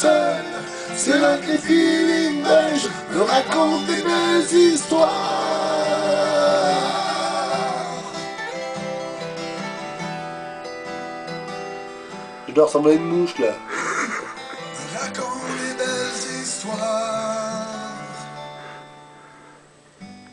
C'est là que les feelings belges me racontent des histoires. Je dois ressembler à une mouche là.